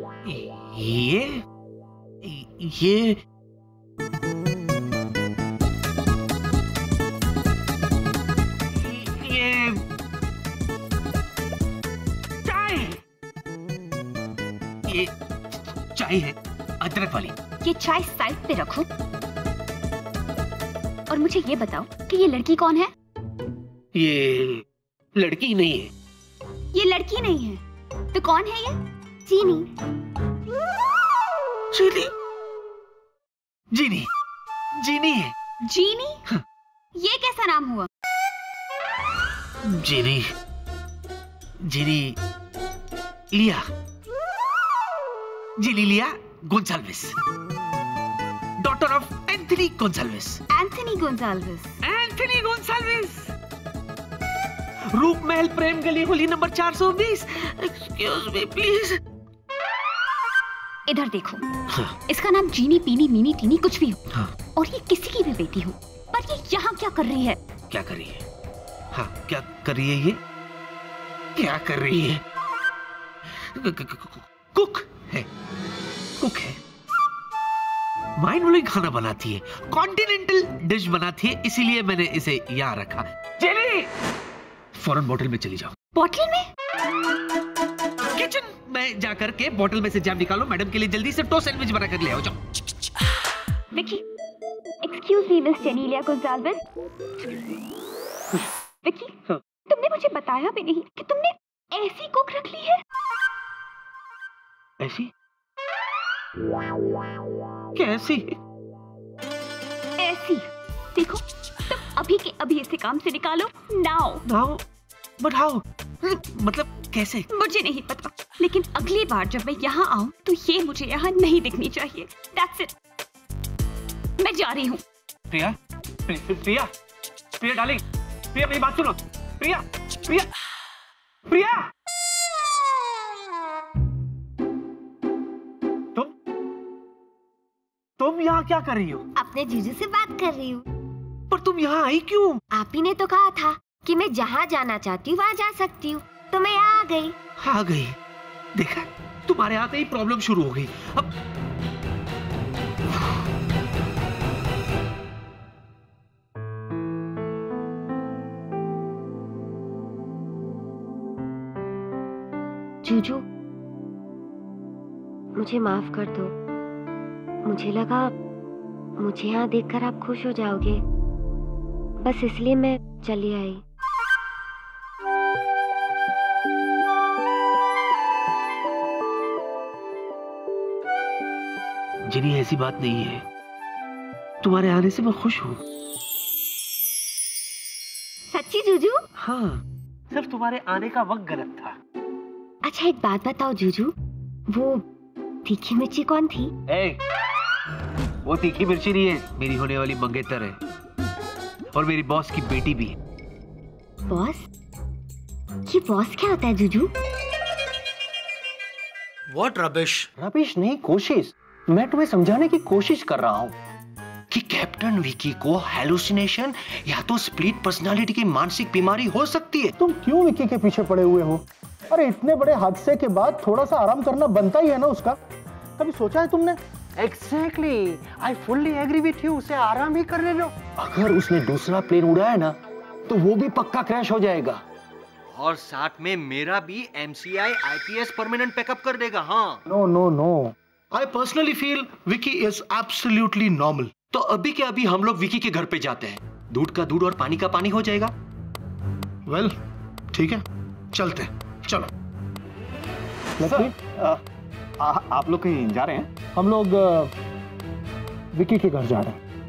ये ये ये चाय ये चाय है अदरक वाली। ये चाय साइड पे रखो। और मुझे ये बताओ कि ये लड़की कौन है? ये लड़की नहीं है। ये लड़की नहीं है। तो कौन है ये? चीनी। चीनी? जीनी। जीनी है। जीनी? हाँ। ये कैसा नाम हुआ? जीनी। जीनी लिया। Genelia Gonsalves daughter of Anthony Gonsalves Anthony Gonsalves Anthony Gonsalves Roop Mahal Prem Gali होली नंबर 420 एक्सक्यूज मी प्लीज़ इधर देखो। हाँ, इसका नाम जीनी पीनी मीनी टीनी कुछ भी हो। हाँ। और ये किसी की भी बेटी हो। पर ये यहाँ क्या कर रही है? क्या कर रही है? हाँ क्या कर रही है ये? क्या कर रही है? कुक है। कुक है। माइंड ब्लोइंग खाना बनाती है। कॉन्टिनेंटल डिश बनाती है। इसीलिए मैंने इसे यहाँ रखा। जेली फ़ौरन बोतल में चली जाओ बॉटल में? किचन में जाकर के बोतल में से जैम निकालो मैडम के लिए जल्दी से टोस्ट सैंडविच बना कर ले आओ जाओ। Vicky excuse me miss Genelia Gonsalves Vicky. तुमने मुझे बताया भी नहीं कि तुमने ऐसी कुक रख ली है। ऐसी? कैसी? ऐसी। देखो तुम अभी के अभी इसे काम से निकालो। नाउ नाउ बट हाउ मतलब कैसे? मुझे नहीं पता। लेकिन अगली बार जब मैं यहाँ आऊँ तो ये मुझे यहाँ नहीं दिखनी चाहिए। That's it. मैं जा रही हूँ। प्रिया प्रि- प्रि- प्रिया प्रिया डार्लिंग प्रिया मेरी बात सुनो। प्रिया प्रिया प्रिया! तुम तुम यहाँ क्या कर रही हो? अपने जीजू से बात कर रही हूँ। पर तुम यहाँ आई क्यों? आप ही ने तो कहा था कि मैं जहाँ जाना चाहती हूँ वहाँ जा सकती हूँ। तो मैं यहाँ आ गई। आ गई। देखा, तुम्हारे आते ही प्रॉब्लम शुरू हो गई। अब जूजू, मुझे माफ़ कर दो। मुझे लगा, मुझे यहाँ देखकर आप खुश हो जाओगे। बस इसलिए मैं चली आई। जिनी ऐसी बात नहीं है। तुम्हारे आने से मैं खुश हूँ। सच्ची जूजू? हाँ सिर्फ़ तुम्हारे आने का वक्त गलत था। अच्छा एक बात बताओ जूजू। वो तीखी मिर्ची कौन थी? ए, वो तीखी मिर्ची नहीं है। मेरी होने वाली मंगेतर है। और मेरी बॉस की बेटी भी है। बॉस? ये बॉस क्या होता है जूजू? वॉट रबिश रबिश नहीं कोशिश। मैं तुम्हें समझाने की कोशिश कर रहा हूँ कि कैप्टन विकी को हेलुसिनेशन या तो स्प्लिट पर्सनालिटी की मानसिक बीमारी हो सकती है। तुम क्यों विक्की के पीछे पड़े हुए हो? अरे इतने बड़े हादसे के बाद थोड़ा सा आराम करना बनता ही है ना उसका। कभी सोचा है तुमने? Exactly I fully agree with you उसे आराम ही करने दो। अगर उसने दूसरा प्लेन उड़ाया ना तो वो भी पक्का क्रैश हो जाएगा। और साथ में मेरा भी एमसीआई आईपीएस परमानेंट पैकअप कर देगा हाँ। No no no I personally feel Vicky is absolutely normal तो अभी के अभी हम लोग विकी के घर पे जाते हैं। दूध का दूध और पानी का पानी हो जाएगा। वेल well, ठीक है। चलते हैं। चलो। लक्ष्मी आप लोग कहीं जा रहे हैं? हम लोग विकी के घर जा रहे हैं।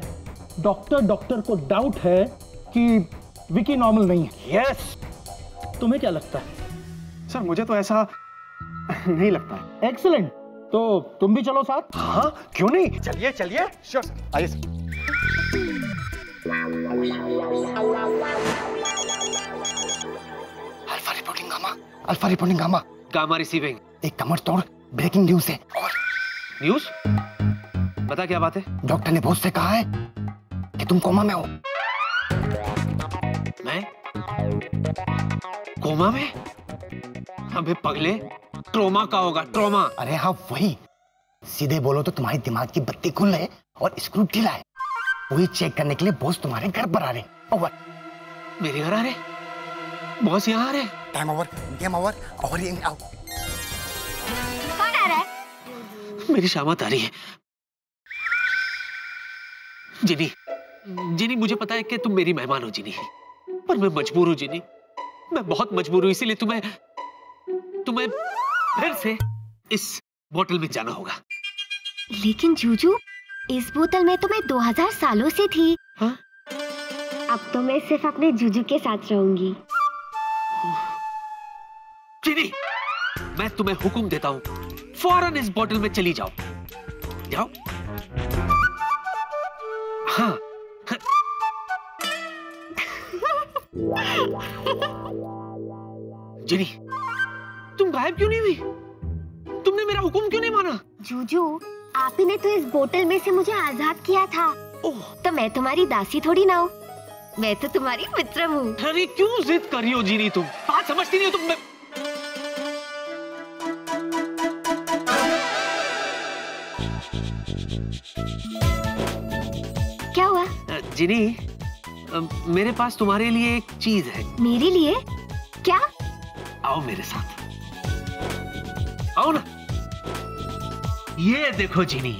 डॉक्टर डॉक्टर को डाउट है कि विकी नॉर्मल नहीं है। Yes yes! तुम्हें क्या लगता है? सर मुझे तो ऐसा नहीं लगता है। एक्सीलेंट तो तुम भी चलो साथ। हाँ क्यों नहीं? चलिए चलिए। श्योर सर आइए sir alpha reporting gamma alpha reporting gamma gamma receiving एक कमर तोड़ ब्रेकिंग न्यूज़ है। और? न्यूज़ बता क्या बात है? डॉक्टर ने बहुत से कहा है कि तुम कोमा में हो। मैं? कोमा में? अबे पगले। ट्रोमा का होगा ट्रोमा अरे हाँ वही। सीधे बोलो तो तुम्हारी दिमाग की बत्ती खुल है और स्क्रू ढीला है वही चेक करने के लिए बॉस तुम्हारे घर पर आ रहे। ओवर मेरे घर आ रहे? बॉस यहाँ आ रहे? टाइम ओवर गेम ओवर और ये आओ कौन आ रहा है? मेरी शामत आ रही है। जिनी जिनी मुझे पता है कि तुम मेरी मेहमान हो जिनी। पर मैं मजबूर हूँ जिनी। मैं बहुत मजबूर हूँ इसीलिए तुम्हें तुम्हें फिर से इस बोतल में जाना होगा। लेकिन जूजू इस बोतल में तो मैं 2000 सालों से थी। हाँ? अब तो मैं सिर्फ़ अपने जूजू के साथ रहूँगी। जिनी मैं तुम्हें हुक्म देता हूँ फ़ौरन इस बोतल में चली जाओ। जाओ। हाँ। जिनी गायब क्यों नहीं हुई? तुमने मेरा हुक्म क्यों नहीं माना? जूजू आप ही ने तो इस बोतल में से मुझे आज़ाद किया था। ओह। तो मैं तुम्हारी दासी थोड़ी ना हूँ। मैं तो तुम्हारी मित्र हूँ। अरे क्यों जिद कर रही हो जीनी तुम? बात समझती नहीं हो तुम मैं... क्या हुआ? जिनी मेरे पास तुम्हारे लिए एक चीज़ है। मेरे लिए? क्या? आओ मेरे साथ। आओ ना ये देखो जिनी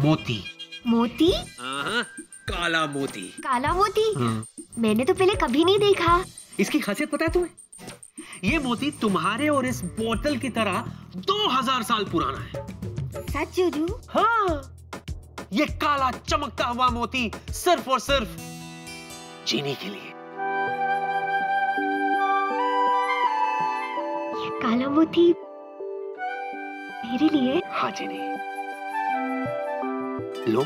मोती। मोती? हाँ, काला मोती। काला मोती? मैंने तो पहले कभी नहीं देखा। इसकी खासियत पता है तुम्हें? ये मोती तुम्हारे और इस बोतल की तरह 2000 साल पुराना है। सच जूजू? हाँ। ये काला चमकता हुआ मोती सिर्फ़ और सिर्फ़ चीनी के लिए। ये काला मोती मेरे लिए? हाँ चीनी लो।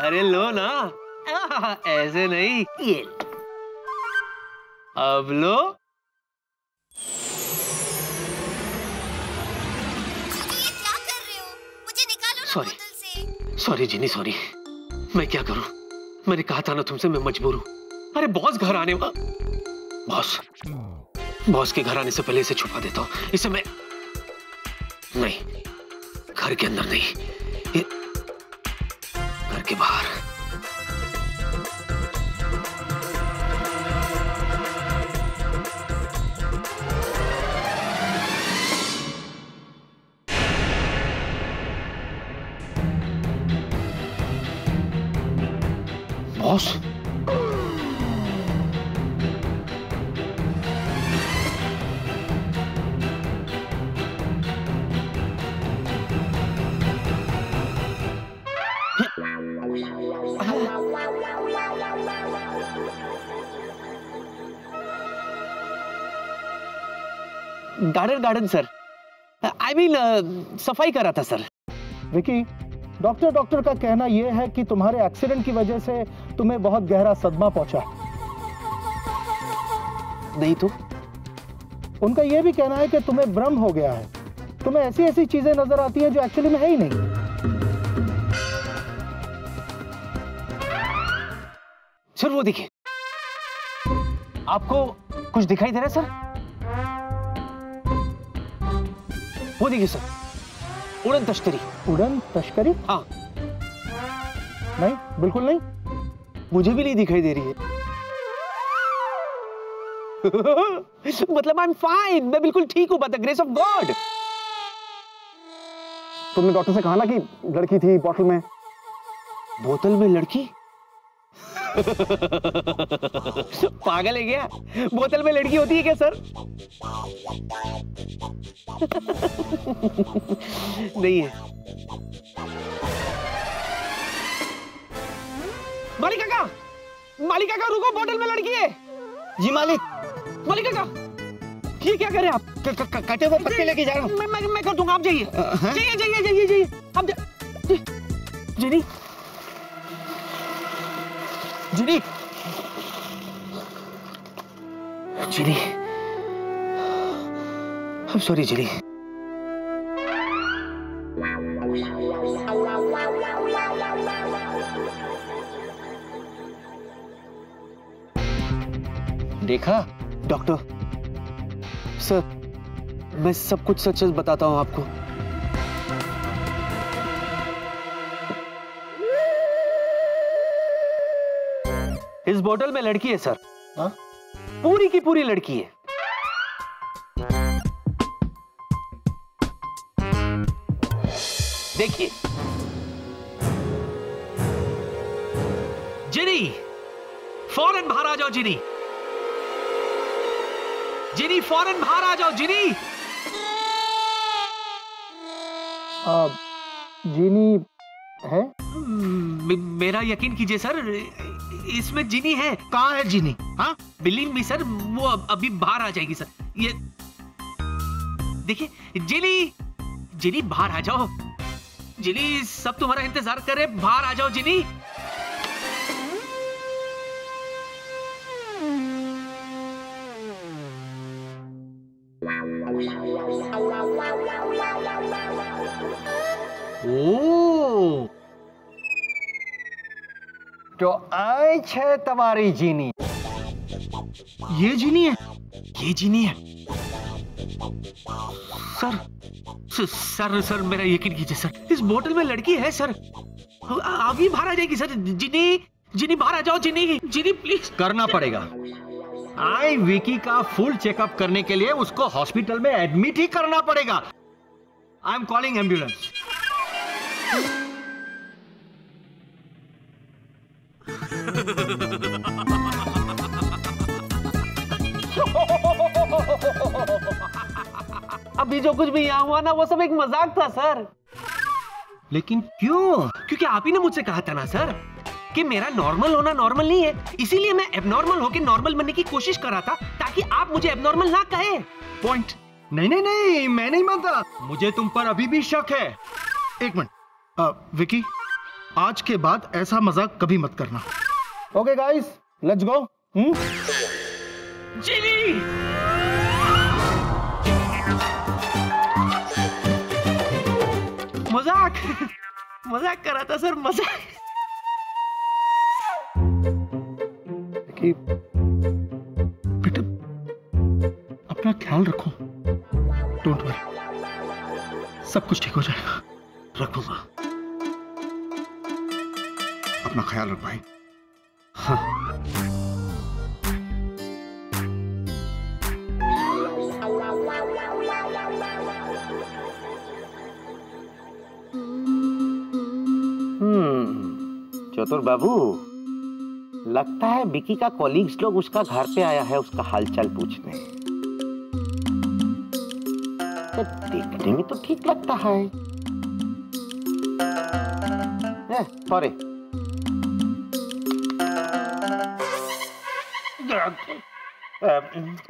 अरे लो ना। आह, ऐसे नहीं। ये। अब लो। सॉरी सॉरी जिनी सॉरी मैं क्या करूँ? मैंने कहा था ना तुमसे मैं मजबूर हूँ। अरे बॉस घर आने वा- बॉस। बॉस के घर आने से पहले इसे छुपा देता हूँ। इसे मैं नहीं। घर के अंदर नहीं। घर के बाहर। Boss? Garden garden sir I mean सफ़ाई कर रहा था सर विकी डॉक्टर डॉक्टर का कहना यह है कि तुम्हारे एक्सीडेंट की वजह से तुम्हें बहुत गहरा सदमा पहुँचा। है नहीं तो? उनका यह भी कहना है कि तुम्हें भ्रम हो गया है। तुम्हें ऐसी ऐसी चीज़ें नज़र आती हैं जो एक्चुअली में है ही नहीं। सर वो देखिए। आपको कुछ दिखाई दे रहा है सर वो देखिए सर। उड़न तस्करी उड़न तस्करी हाँ। नहीं बिल्कुल नहीं। मुझे भी नहीं दिखाई दे रही है। मतलब आई एम फाइन मैं बिल्कुल ठीक हूँ बाय ग्रेस ऑफ़ गॉड तुमने डॉक्टर से कहा ना कि लड़की थी बॉटल में। बोतल में लड़की? पागल है क्या? बोतल में लड़की होती है क्या सर? नहीं है। मालिक काका मालिक काका रुको बोतल में लड़की है। जी मालिक। मालिक काका ये क्या कर रहे हैं आप? कटे हुए पत्ते लेके जा रहा हूँ। मैं मैं मैं कर दूँगा आप जाइए। हाँ? जाइए जाइए जाइए जाइए। आप जा- जिनी जिनी I'm sorry जिनी देखा? डॉक्टर। सर, मैं सब कुछ सच सच बताता हूँ आपको। इस बोतल में लड़की है सर। हाँ? पूरी की पूरी लड़की है। देखिए। जिनी। फ़ौरन बाहर आ जाओ जिनी। जिनी फ़ौरन बाहर आ जाओ जिनी। जिनी है? मेरा यकीन कीजिए सर। इसमें जिनी है, कहाँ है जीनी? हाँ? बिलीव मी सर, वो अभी बाहर आ जाएगी सर। ये देखिए जिनी जिनी बाहर आ जाओ। जिनी सब तुम्हारा इंतज़ार करे बाहर आ जाओ जिनी आई छे तुम्हारी जीनी। ये जीनी है? ये जिनी है? सर सर सर मेरा यकीन कीजिए सर इस बोतल में लड़की है सर। अभी बाहर आ जाएगी सर। जिनी जिनी बाहर आ जाओ जिनी जिनी प्लीज़ करना पड़ेगा। आई विकी का फुल चेकअप करने के लिए उसको हॉस्पिटल में एडमिट ही करना पड़ेगा। I am calling ambulance. अभी जो कुछ भी यहाँ हुआ ना वो सब एक मज़ाक था सर। लेकिन क्यों? क्योंकि आप ही ने मुझसे कहा था ना सर कि मेरा नॉर्मल होना नॉर्मल नहीं है। इसीलिए मैं एबनॉर्मल होकर नॉर्मल बनने की कोशिश कर रहा था ताकि आप मुझे एबनॉर्मल ना कहे। पॉइंट नहीं नहीं नहीं मैं नहीं मानता। मुझे तुम पर अभी भी शक है। एक मिनट। विकी आज के बाद ऐसा मज़ाक कभी मत करना। Okay guys let's go Genie मज़ाक। मज़ाक कर रहा था सर मज़ाक। बेटा अपना ख्याल रखो। डोंट वरी सब कुछ ठीक हो जाएगा। रखूँगा अपना ख्याल रख भाई। हम्म चतुर बाबू, लगता है बिकी का कॉलीग्स लोग उसका घर पे आया है उसका हालचाल पूछने। तो देखने में तो ठीक लगता है। सॉरी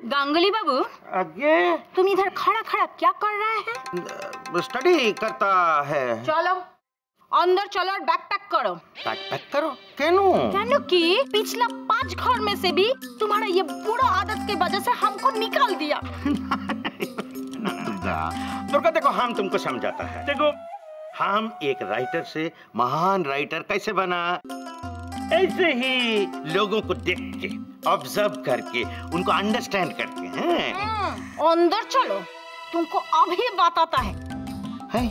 गांगुली बाबू आगे। तुम इधर खड़ा खड़ा क्या कर रहे हैं? स्टडी करता है। चलो अंदर चलो और बैग पैक करो। पैक पैक करो? क्यों जानो कि? पिछला पाँच घर में से भी तुम्हारा ये बुरा आदत की वजह से हमको निकाल दिया। दुर्गा देखो हम तुमको समझाता है। देखो। हम एक राइटर से महान राइटर कैसे बना? ऐसे ही लोगों को देख के ऑब्ज़र्व करके उनको अंडरस्टैंड करके हैं? हम्म, अंदर चलो। तुमको अभी बताता है। है?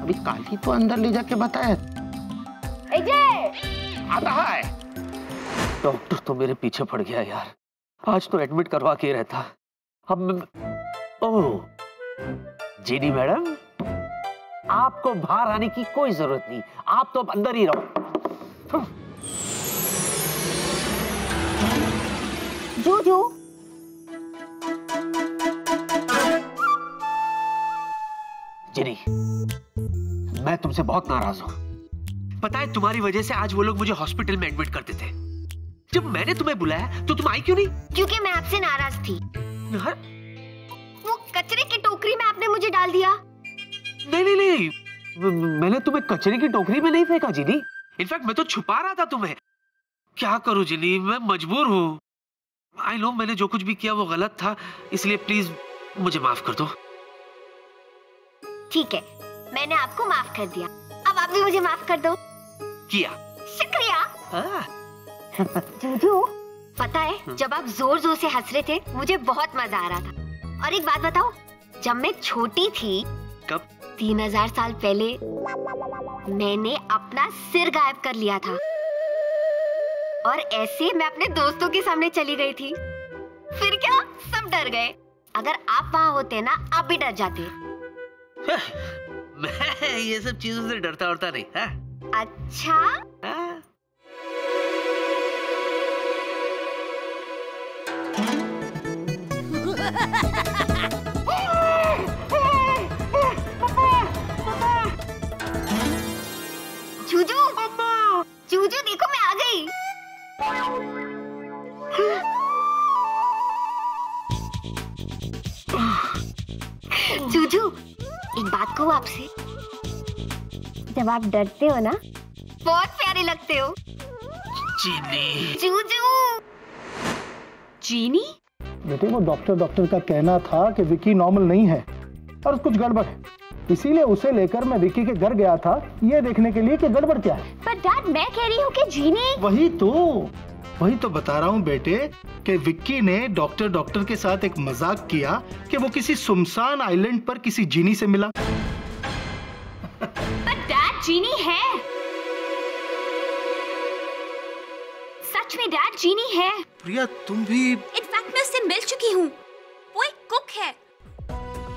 अभी काल तो अंदर ले जाके बताया। आता है। डॉक्टर तो मेरे पीछे पड़ गया यार। आज तो एडमिट करवा के रहता। अब ओह! जीनी मैडम आपको बाहर आने की कोई ज़रूरत नहीं। आप तो अब अंदर ही रहो। जूजू जिनी मैं तुमसे बहुत नाराज़ हूँ। पता है तुम्हारी वजह से आज वो लोग मुझे हॉस्पिटल में एडमिट करते थे। जब मैंने तुम्हें बुलाया तो तुम आई क्यों नहीं? क्योंकि मैं आपसे नाराज़ थी। हाँ? वो कचरे की टोकरी में आपने मुझे डाल दिया। नहीं नहीं नहीं। मैंने तुम्हें कचरे की टोकरी में नहीं फेंका जिनी। इनफैक्ट मैं तो छुपा रहा था तुम्हें। क्या करूँ जिनी मैं मजबूर हूँ। आई नो मैंने जो कुछ भी किया वो गलत था इसलिए प्लीज़ मुझे माफ़ कर दो। ठीक है मैंने आपको माफ़ कर दिया। अब आप भी मुझे माफ़ कर दो। किया। शुक्रिया। हाँ, जूजू पता है जब आप ज़ोर ज़ोर से हंस रहे थे मुझे बहुत मज़ा आ रहा था। और एक बात बताओ जब मैं छोटी थी कब? तीन हज़ार साल पहले मैंने अपना सिर गायब कर लिया था। और ऐसे मैं अपने दोस्तों के सामने चली गई थी। फिर क्या? सब डर गए। अगर आप वहाँ होते ना आप भी डर जाते। मैं ये सब चीज़ों से डरता उड़ता नहीं है? अच्छा? हाँ? जब आप डरते हो ना बहुत प्यारे लगते हो। चीनी। जूजू। जीनी बेटे वो डॉक्टर डॉक्टर का कहना था कि विकी नॉर्मल नहीं है और कुछ गड़बड़ है। इसीलिए उसे लेकर मैं विकी के घर गया था ये देखने के लिए कि गड़बड़ क्या है। पर डैड मैं कह रही हूँ कि जीनी वही तो वही तो बता रहा हूँ बेटे कि विक्की ने डॉक्टर डॉक्टर के साथ एक मज़ाक किया कि वो किसी सुमसान आइलैंड पर किसी जीनी से मिला। जीनी है। सच में डैड जीनी है। प्रिया तुम भी इनफैक्ट मैं उससे मिल चुकी हूँ। वो एक कुक है।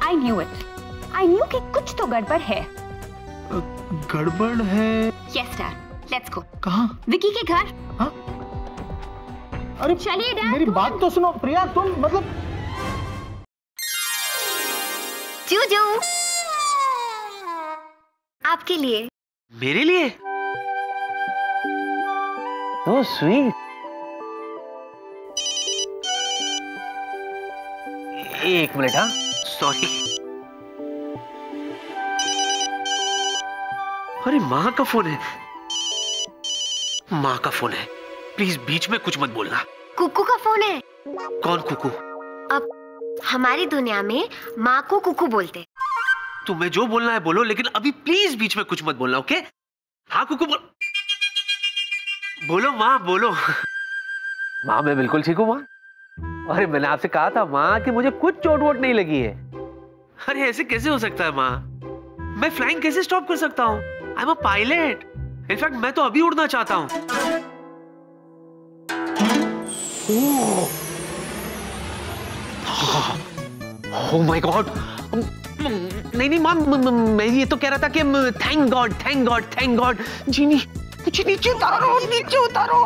I knew it I knew कि कुछ तो गड़बड़ है। गड़बड़ है? यस डैड लेट्स गो कहाँ? विकी के घर। अरे चलिए डैड मेरी बात तो सुनो प्रिया तुम मतलब जूजू। आपके लिए मेरे लिए? ओ स्वीट एक मिनट हाँ? सॉरी अरे माँ का फ़ोन है। माँ का फ़ोन है। प्लीज़ बीच में कुछ मत बोलना। कुकू का फ़ोन है। कौन कुकू? अब हमारी दुनिया में माँ को कुकू बोलते तुम्हें जो बोलना है बोलो, लेकिन अभी प्लीज़ बीच में कुछ मत बोलना ओके हाँ कुकू, बोल बोलो, माँ बोलो। माँ, मैं बिल्कुल ठीक हूँ, माँ। अरे, मैंने आपसे कहा था, माँ, कि मुझे कुछ चोट वोट नहीं लगी है। अरे, ऐसे कैसे हो सकता है, माँ? मैं फ्लाइंग कैसे स्टॉप कर सकता हूँ? I am a pilot in fact मैं तो अभी उड़ना चाहता हूँ। ओह माय गॉड नहीं नहीं माम म- ये तो कह रहा था कि thank God thank God thank God Genie मुझे नीचे उतारो नीचे उतारो।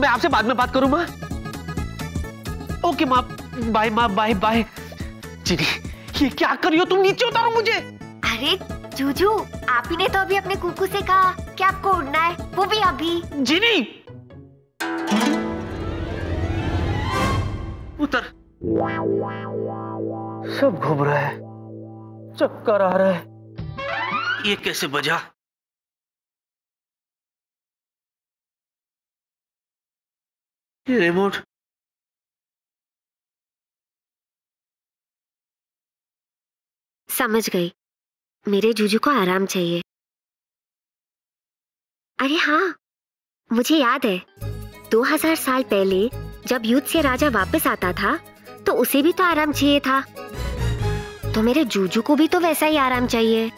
मैं आपसे बाद में बात करूँ माँ? ओके माँ बाय माँ बाय बाय जीनी ये क्या कर रही हो तुम? नीचे उतारो मुझे। अरे जूजू आप ही ने तो अभी अपने कुकू से कहा कि आपको उड़ना है वो भी अभी। जीनी! उतर। सब घूम रहा है। चक्कर आ रहा है। ये कैसे बजा? ये रिमोट समझ गई। मेरे जूजू को आराम चाहिए। अरे हाँ मुझे याद है। 2000 साल पहले जब युद्ध से राजा वापस आता था तो उसे भी तो आराम चाहिए था। तो मेरे जूजू को भी तो वैसा ही आराम चाहिए।